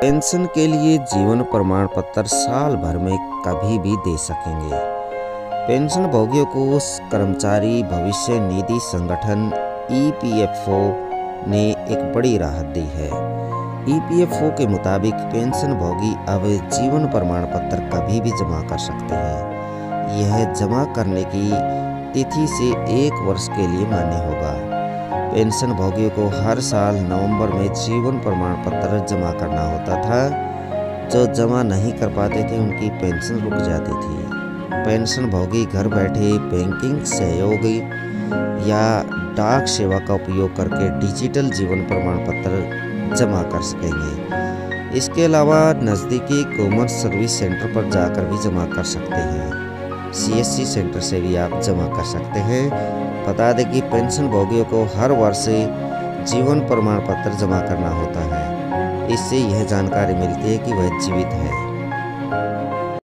Pension के लिए जीवन प्रमाण पत्र साल भर में कभी भी दे सकेंगे। पेंशन भोगियों को कर्मचारी भविष्य निधि संगठन ईपीएफओ ने एक बड़ी राहत दी है। ईपीएफओ के मुताबिक पेंशन भोगी अब जीवन प्रमाण पत्र कभी भी जमा कर सकते हैं। यह जमा करने की तिथि से एक वर्ष के लिए मान्य होगा। पेंशन भोगियों को हर साल नवंबर में जीवन प्रमाण पत्र जमा करना होता था। जो जमा नहीं कर पाते थे, उनकी पेंशन रुक जाती थी। पेंशन भोगी घर बैठे बैंकिंग सहयोग या डाक सेवा का उपयोग करके डिजिटल जीवन प्रमाण पत्र जमा कर सकेंगे। इसके अलावा नज़दीकी कॉमन सर्विस सेंटर पर जाकर भी जमा कर सकते हैं। सीएससी सेंटर से भी आप जमा कर सकते हैं। बता दें कि पेंशन भोगियों को हर वर्ष जीवन प्रमाण पत्र जमा करना होता है। इससे यह जानकारी मिलती है कि वह जीवित है।